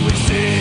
we see?